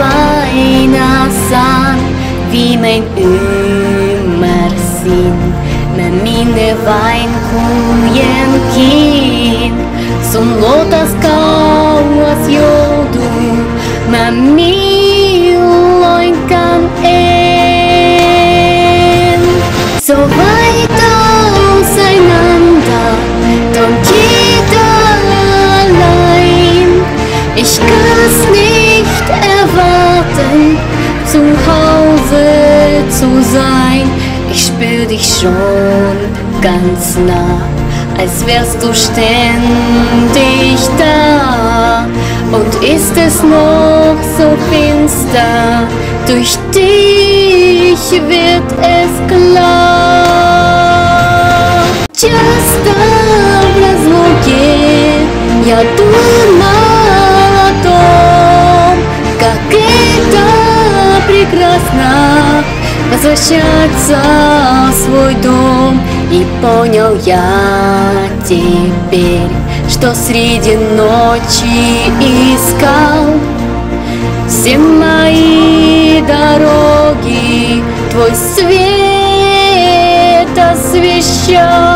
ein Ömersin Med mine vainkujen kin Som låtas kauas joudu Mä milloinkaan en So weit auseinander Kommt jeder allein Ich kann's nicht Zu Hause zu sein Ich spür dich schon ganz nah Als wärst du ständig da Und ist es noch so finster Durch dich wird es klar Часто в разлуке я думала возвращаться в свой дом. И понял я теперь, что среди ночи искал Все мои дороги. Твой свет освещал